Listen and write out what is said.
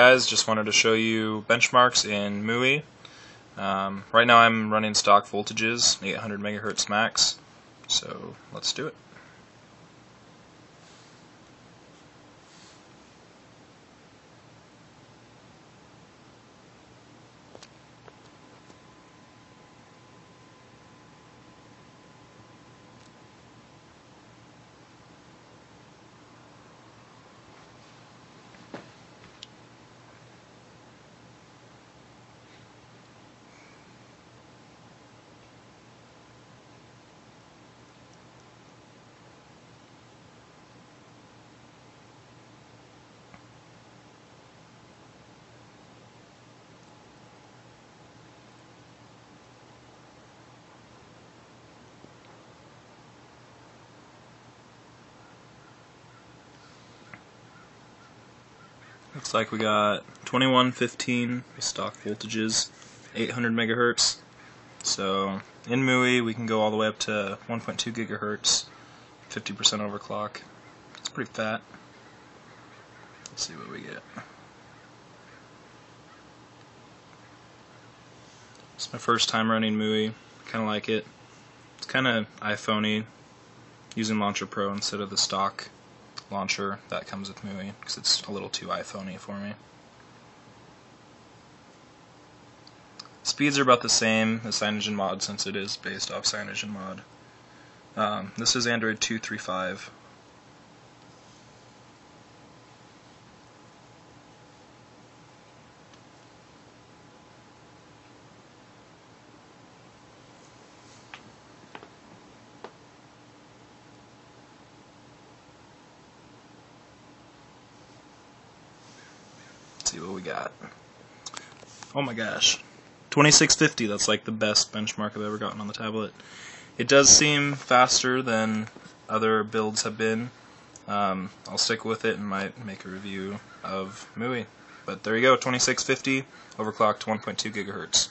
Guys, just wanted to show you benchmarks in MIUI. Um, right now I'm running stock voltages, 800 megahertz max, so let's do it. Looks like we got 2115 stock voltages, 800 megahertz. So in MIUI we can go all the way up to 1.2 gigahertz, 50% overclock. It's pretty fat. Let's see what we get. It's my first time running MIUI. Kind of like it. It's kind of iPhoney, using Launcher Pro instead of the stock launcher that comes with MIUI because it's a little too iPhoney for me. Speeds are about the same as CyanogenMod since it is based off CyanogenMod. Um, this is Android 235. See what we got. Oh my gosh. 2650, that's like the best benchmark I've ever gotten on the tablet. It does seem faster than other builds have been. Um, I'll stick with it and might make a review of MIUI. But there you go, 2650, overclocked 1.2 gigahertz.